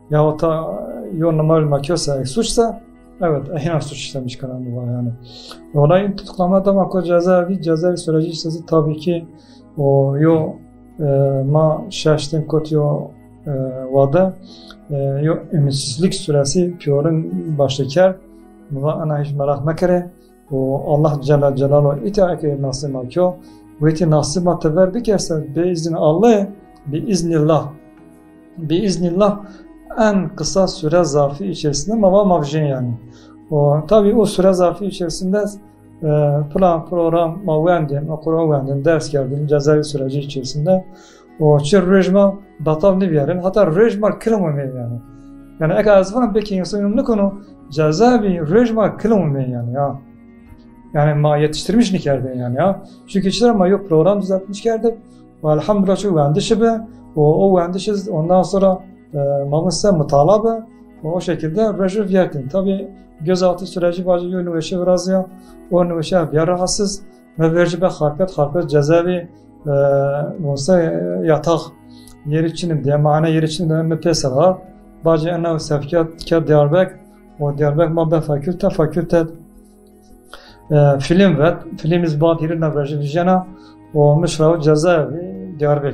ya da yo normal makiyosa suçsa evet ehina suç işlemiş kalan var yani. Olayın tutuklamada mako cezaevi cezaevi süreci işte tabii ki o yo e, ma şaştım kot yo e, vada e, yo ümitsizlik süresi piyorun başlıker ve ana hiç merak mekere o Allah Celle Celaluhu itaat nasip makyo ve ti nasip tever bir kese be izin Allah biiznillah biiznillah en kısa süre zarfı içerisinde mava mavjin yani. O, tabii o süre zarfı içerisinde e, plan, program, mavendin, okura vendin, ders geldin, cezaevi süreci içerisinde o çir rejma batav ne biyerin, hatta rejma kılımı yani. Yani eğer azvan peki insanın ne konu cezaevi rejma kılımı yani ya. Yani ma yetiştirmiş nikerde yani ya. Çünkü içler ma yok program düzeltmiş kerdi. Ve elhamdülillah çok vendişi be. O, o vendişiz ondan sonra e, mamıssa mutalabe o şekilde rejif yakin. Tabi gözaltı süreci bazı nüveşe biraz ya. O nüveşe ya rahatsız ve verici be harpet harpet cezaevi e, olsa yatak yer içinim diye mana yer içinim diye mepesel var. Bazı ena sevkiyat o Diyarbak mabbe fakülte fakülte e, film ve film izbat yerine verici vijena o mişrav cezaevi Diyarbak.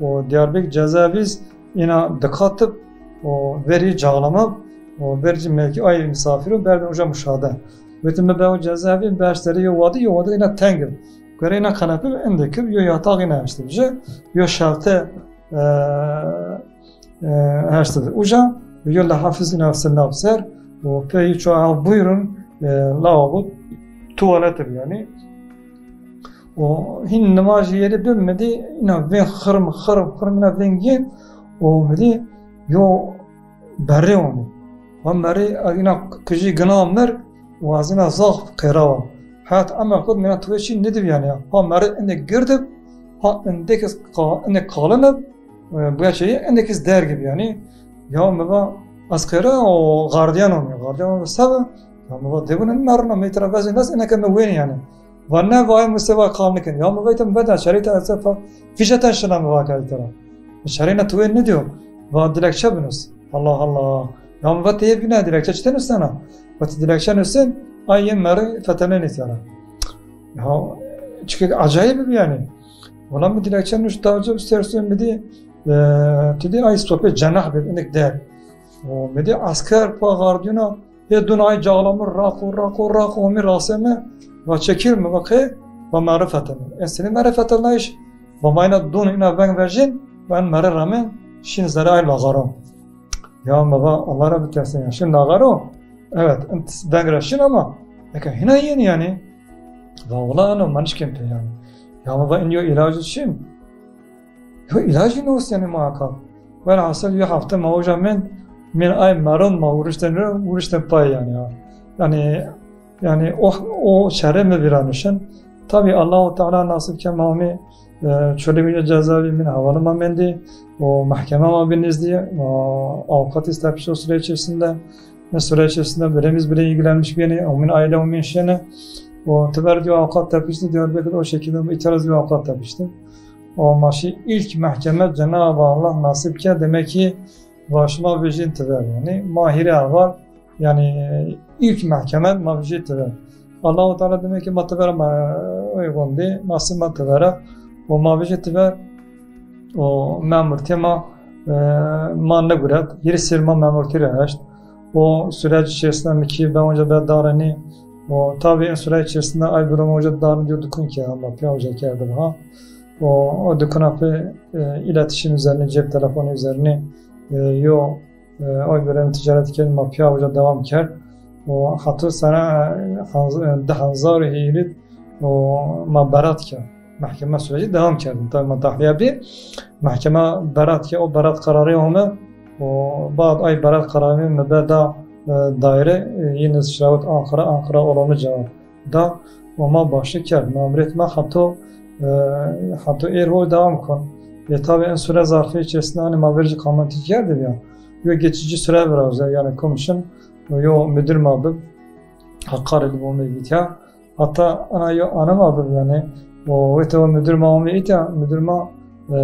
O Diyarbak cezaeviz ina dikatıp o veri cağlama o verici mevki ay misafiri berden uca müşahede. Vetim be o cezaevi bersleri yovadı yovadı ina tengil. Göre ina kanepe endekib yo yatağı işte bize yo şalte herste uca yo la hafiz ina sennabser o peyi çoğu buyurun lavabo tuvaletir yani. O hin namazı yeri dönmedi ina ven xırm xırm xırm ina ven gen o medi yo berre onu ve meri ina kıcı gınam mer vazina zah qirava hayat ama kod mina tuveşi nedir yani? Ya ha meri inde girdip ha indeki inde kalınıp bu şeyi indeki der gibi yani. Ya meva askera o gardiyan olmuyor gardiyan olmuyor sabah ya meva debunin merna metra vezin nas ina keme wen yani Varna vay mustafa kalnikin. Ya muvaytum beda şerita asafa fişata şuna muvakal tara. Şerina tuve ne diyor? Va dilekçe bunuz. Allah Allah. Ya muvat yeb güne dilekçe çten sana. Vat dilekçe nüsen ayyen meri fetenen sana. Ya çünkü acayip bir yani. Olan bir dilekçe nüş davcı üstersen bidi tidi ay sope cenah bir inek der. O Mede asker pa gardiyona he dunay cağlamı raku raku raku mi raseme ve çekir mi vakı ve marifetin. Ensini marifetin iş ve mayna dun ina ben verjin ben meri ramen şin zerail ve garom. Ya baba Allah'a bitersin ya. Şimdi garo. Evet, dengreşin ama Eka hina yeni yani. Ve ulan o manişken pe yani. Ya baba inyo ilacı şim. Yo ilacı ne olsun yani muhakkak. Velhasıl bir hafta mağuca men min ay maron ma uğraştan uğraştan pay yani ya. Yani yani o o şerre mi bir anışın. Tabi Allahu Teala nasip ki mami çölümüyle cezaevi min havalı mamendi o mahkeme ma benizdi avukat istemiş o süre içerisinde. Ve süre içerisinde birimiz bile ilgilenmiş beni. O min aile o min şene. O teber diyor avukat yapıştı Diyarbakır'da o şekilde itiraz bir avukat yapıştı o maşı ilk mahkeme Cenab-ı Allah nasip ki demek ki başıma vecittiler şey yani. Mahire var yani e, ilk mahkeme mavjittiler. Şey Allah-u Teala demek ki matavera e, uygundu. Nasıl matavera? O mavjittiler şey o memur tema e, manne gurat. Yeri sirma memur tireşt. O süreç içerisinde mi ki ben önce da darani o tabi süreç içerisinde ay durum hoca darani diyor dükün ki ama piya hoca kerdim ha. O, o dükün apı e, iletişim üzerine cep telefonu üzerine e, yo e, oy veren ticaret kelime pya hoca devam ker o hatır sana dehanzar hirit o mabarat ker محکمه سوژی devam کردیم تا ما تحلیه بی محکمه برات که او برات قراری همه و بعد ay برات قراری مبدا daire yine şiravet Ankara Ankara olanı cevap da ama başı ker mamret ma hato hato erho devam kon ve tabi en süre zarfı içerisinde hani maverici kamantik yerdir ya. Yo geçici süre biraz yani komşun yo müdür mabı hakkar edip olmayı bitiyor hatta ana yo ana mabı yani. O ve tabi müdür mamliyeti müdür ma e,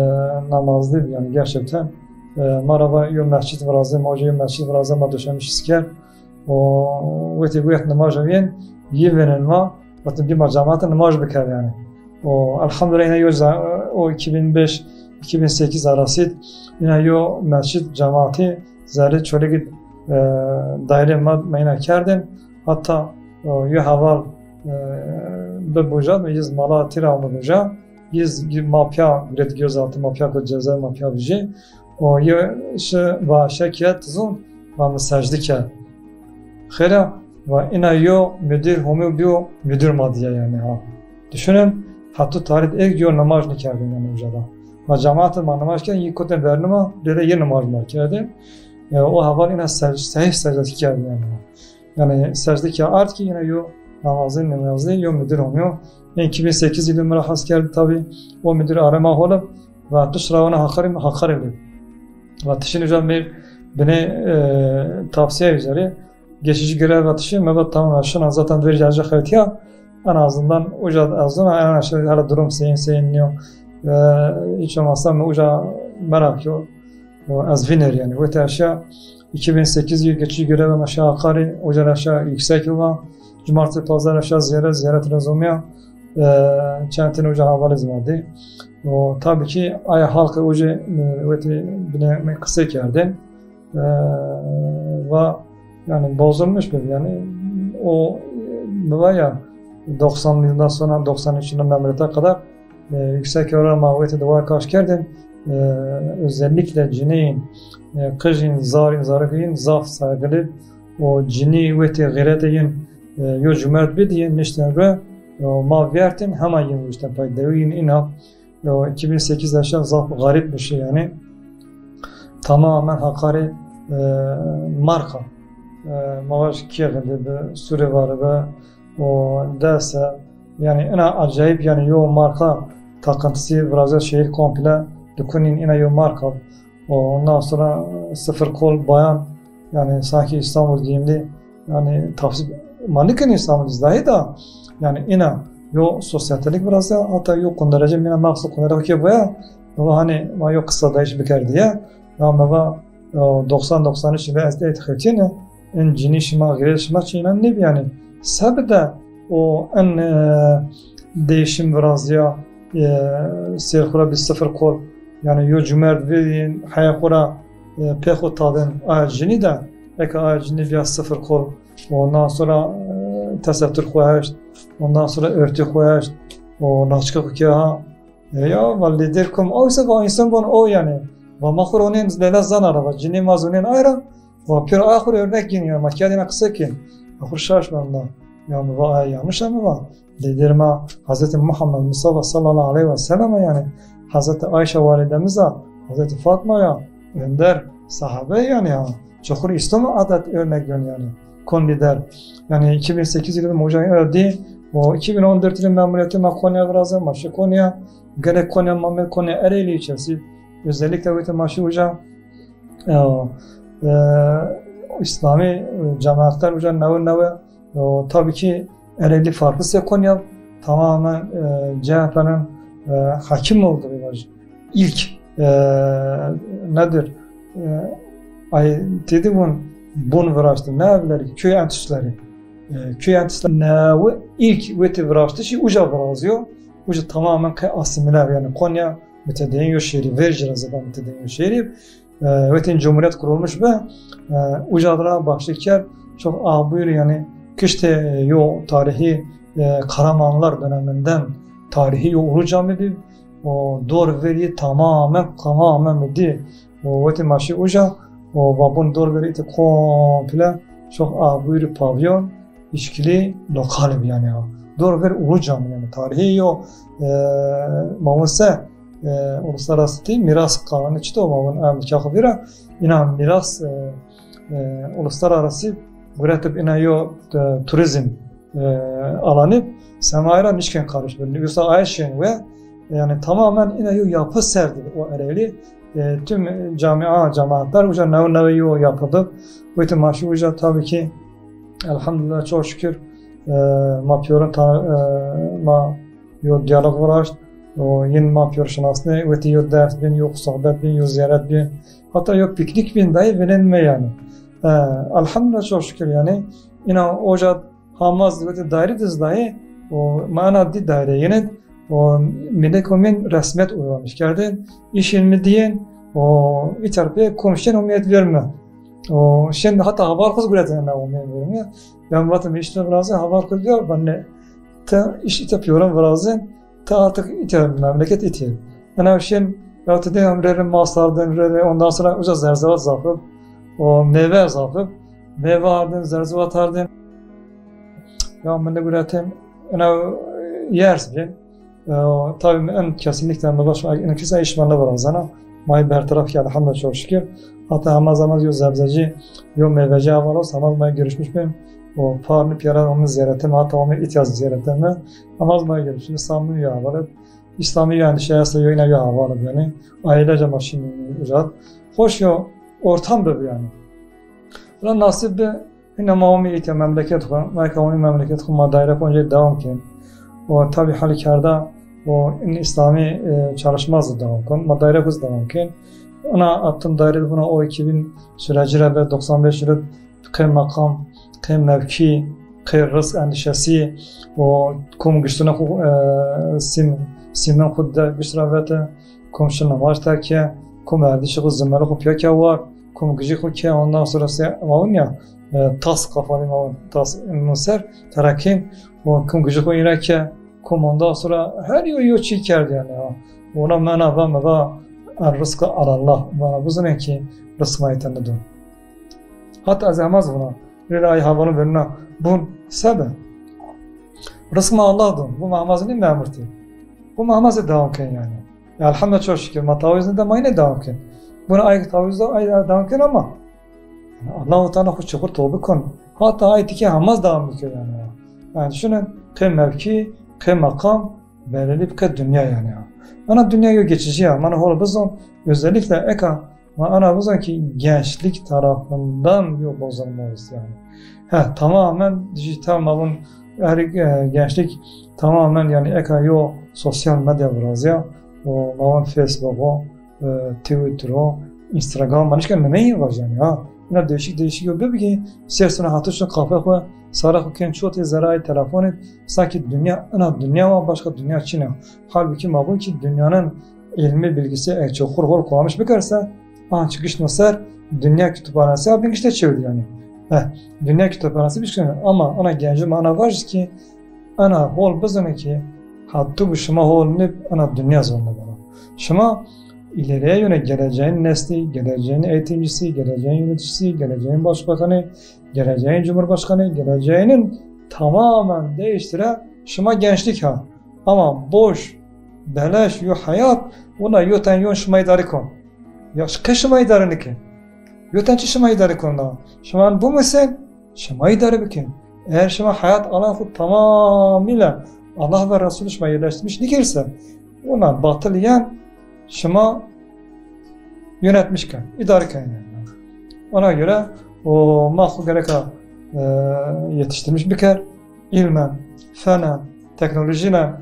namazlı yani gerçekten e, maraba yo mescid varazı moca yo mescid varazı ma döşemiş isker. O ve tabi bu namaz evin yivenen ma ve tabi ma cemaate namaz bekar yani. O elhamdülillah yo o 2005 2008 arası yine yo mescid cemaati zerre çöle git e, daire meyna kerdim. Hatta e, yo haval e, be buca meyiz mala tira onu buca. Biz mapya gret gözaltı mapya ko ceza mapya bici. O yo şu va şekiyet zun va mesajdıke. Xera ve ina yo müdür homu bio müdür madiye yani ha. Düşünün hatta tarih ek diyor namaz nikardım yani hocada. Ve cemaat ma namaz ki iyi kote bernama dede ye namaz mı kerdin. O haval ina sahih secdeti kerdin yani. Yani secde ki artık yine yo namazı namazı yok müdür olmuyor. 2008 yılı mülahaz geldi tabi. O müdür arama olup ve tuşravana hakar hakar edip. Ve tişin hocam bir beni e, tavsiye üzere geçici görev atışı mebat tamam şuna zaten vereceği haytiya en azından uca azından en aşağı hala durum seyin seyinliyor. Hiç olmazsa uca merak yok. Az viner yani. Bu aşağı 2008 yıl geçici görev aşağı akari uca aşağı yüksek yıla cumartesi pazar aşağı ziyaret ziyaret razumya çend tane uca havalı zimadi. O tabii ki ay halkı uca veti bine kısa kerdin ve yani bozulmuş bir yani o var ya 90 yıldan sonra 93 yılın memlete kadar e, yüksek oran maviyeti duvar karşı kerdin e, özellikle cinin e, kışın zarin zarifin zaf saygılı o cini veti gayreteyin yo cumhuriyet bediye neşten re ma vertin hemen yeni işte paydaviyin ina 2008'de aşağı zaf garip bir şey yani. Tamamen hakari marka. Mavaş kiyagında bir süre var ve o derse yani ina acayip yani yo marka takıntısı biraz şehir komple dukunin ina yo marka ondan sonra sıfır kol bayan yani sanki İstanbul giyimli yani tavsiye malikan İslam'ın dahi da yani ina yo sosyetelik biraz da hatta yo kundaraca mina maksu kundara ki bu ya ama hani ma yo kısa da iş bekar diye ama va 90-93 ve ezde etkiyene en cini şima gire şima çiğnen ne yani. Sabda o en değişim biraz ya sirkura bir sıfır kol yani yo cumhur bir hayakura pek o tadın ağacını da eka ağacını bir sıfır kol ondan sonra e, tesettür koyaşt, ondan sonra örtü koyaşt, o naçka ki ha. E, ya vallahi der kum oysa bu insan gon o yani. Ve makronin lela zanara ve cini mazunin ayra. Ve pür ahir örnek giniyor. Makyadina kısa ki. Ahir şaş banda. Ya mı var yanlış ama var. Liderime Hz. Muhammed Mustafa sallallahu aleyhi ve sellem yani Hz. Ayşe validemize Hz. Fatma'ya önder sahabe yani ya. Çukur İslam adet örnek yani. Kon lider. Yani 2008 yılında Mujahid öldü. O 2014 yılında memuriyeti Konya biraz maşı Konya. Gerek Konya Mehmet Konya Ereğli ilçesi. Özellikle bu maşı hoca e, e, İslami cemaatler hoca nevi nevi tabii ki Ereğli farklı Konya tamamen e, CHP'nin e, hakim olduğu bir ilk e, nedir? E, ay dedi bun bun vıraştı ne evleri? Köy enstitüleri e, köy enstitüleri ne ilk veti vıraştı şey uca vırazıyor uca tamamen asimiler. Yani Konya mütedeyyin yoşeri verci razıdan mütedeyyin yoşeri e, vetin cumhuriyet kurulmuş ve e, ucalara başlıkken çok ağabeyir yani kışte yo tarihi e, Karamanlar döneminden tarihi yo Ulu Cami'di o doğru veriyi tamamen tamamen midi o veti maşı uca o babun doğru veri ite komple. Çok ağabeyir pavyon işkili lokal yani ya. Doğru veri Ulu Cami yani tarihi yo. E, mamuse e, uluslararası değil miras kanunu çıtı o mamın emlika bira inan miras e, e, uluslararası Güretip ina yo e, turizm e, alanı. Semayra nişken karış böyle nüfusa ayşen ve yani tamamen ina yo yapı serdi o ereli e, tüm camia cemaatler uca nev nevi yo yapıldı. Bu tüm maşı uca tabii ki elhamdülillah çok şükür e, mapyorun ta, e, ma yo diyalog var. O yin mapyor şinasını ve yo ders bin yok sohbet bin yo ziyaret bin. Hatta yok piknik bin dahi bilinme yani e, elhamdülillah çok şükür yani ina oca hamaz ve daire dizdahi o mana di daire yine o milekomin resmet uygulamış geldi iş ilmi diyen o tarafı komşuya umiyet verme o şimdi hatta haber kız gületene umiyet verme ben batım işte biraz haber kız diyor ben ne ta iş ite yapıyorum biraz ta artık ite memleket ite yani şimdi ya tede amrerin maslardan ondan sonra uca zerzevat zafı o meyve zapıp meyve ardın, zerzuvat ardın ya ben de güretim ona yersin tabii en kesinlikle baş en kısa işmanla var azana may bertaraf geldi hamd çok şükür. Hatta ama zaman yo zebzeci yo meyveci avalos ama may görüşmüş benim o parni piyara onun ziyaretim hatta onun ihtiyacı ziyaretimi ama may görüşmüş samimi ya var İslami yani şey aslında yine ya var yani. Ailece maşini ücret hoş yo ortam bu yani. Lan nasip be yine mavmi ite memleket belki onu memleket xo ma daire konca devam kin. O tabi halkarda o in İslami e, çalışmazdı devam kin. Ma kız devam kin. Ona attım daire buna o 2000 süreci ve 95 yılı kıyım makam, kıyım mevki, kıyım rızk endişesi, o kum güçlüğüne e, sim, simin kudda güçlüğüne komşuna varsa ki kum erdişi kız zımları kupya ki var. kum gıcı ki ondan sonra se mavun ya e, tas kafalı mavun tas nuser terakin kum gıcı ku ira ki kum ondan sonra her yo yo çikerdi yani ya. Ona mana va ma va ar rızkı Allah. Bana bu zaman ki rızkı ayetinde dön. Hatta azamaz buna. Bir ay havanı verine bun sebe. Rızkı Allah'dır. Bu mamazını memurti. Bu mamazı devam yani. Ya elhamdülillah çok şükür. Ma tavizinde mayne devam ken. Buna ay tavizde ay devam ken ama Allah-u Teala hoş çukur tövbe kon. Hatta ayeti ki hamaz devam ediyor yani. Yani düşünün kı mevki, kı makam, belirli bir dünya yani. Ana dünya geçici ya. Bana hol bizon özellikle eka ana bizon ki gençlik tarafından yok bozulmayız yani. Ha tamamen dijital malın her e, gençlik tamamen yani eka yo sosyal medya biraz ya. O malın Facebook'u, e, Twitter'u, Instagram, manişka nemeyi var yani ya. Yine değişik değişik. Bir ki sersine hatırşın kafe koy, sarı koken çoğu zerai telefon et. Sanki dünya, ana dünya var başka dünya Çin'e. Halbuki mabun ki dünyanın ilmi bilgisi e, çok hol kullanmış bir karsa an çıkış nasır dünya kütüphanesi abin işte çevirdi yani. dünya kütüphanesi bir şey ama ana gencim ana var ki ana hol bizane ki hattı bu şuma hol ne ana dünya zorunda bana. Şuma ileriye yönelik geleceğin nesli, geleceğin eğitimcisi, geleceğin yöneticisi, geleceğin başbakanı, geleceğin cumhurbaşkanı, geleceğinin tamamen değiştire şuma gençlik ha. Ama boş, beleş, yo hayat, ona yoten yon şuma idare kon. Ya şıkkı şuma idare ki. Yoten çi şuma idare kon da. Şuma bu mesel, şuma idare bikin. Eğer şuma hayat Allah'ı tamamıyla Allah ve Resulü şuma yerleştirmiş dikirse, ona batıl şıma yönetmişken, idareken yani. Ona göre o mahlu gereka e, yetiştirmiş bir kere ilmen, fenen, teknolojiyle,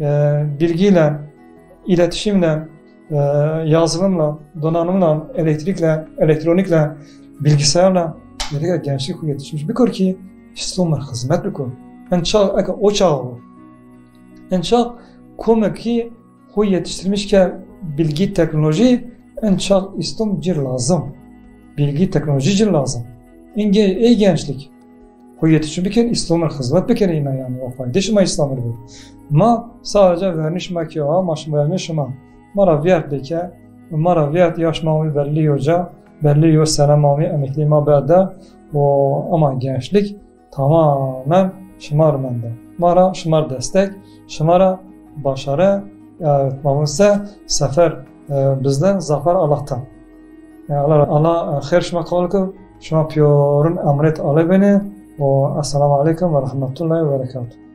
e, bilgiyle, iletişimle, e, yazılımla, donanımla, elektrikle, elektronikle, bilgisayarla gereka gençlik yetişmiş bir kere ki İslam'a hizmet bir kere. En çağ, o çağ o. En çağ kome ki hu yetiştirmiş ki bilgi teknoloji çok İslam cir lazım. Bilgi teknoloji cir lazım. İnge ey gençlik. Hu yetiştirmiş bir kere İslam'a hizmet kere yine yani o fayda şuma İslam'ı bu. Ma sadece verniş ma ki o maş verniş ma. Mara viyat deke mara viyat yaş mami belli hoca belli yo selam mami emekli ma bada o ama gençlik tamamen şımar mende. Mara şımar destek, شما را başarı mamunsa sefer bizden zafer Allah'tan. Yani Allah Allah hayır şuma kalkın. Şuma piyorun emret alebini. Ve esselamu aleyküm ve rahmetullahi ve berekatuhu.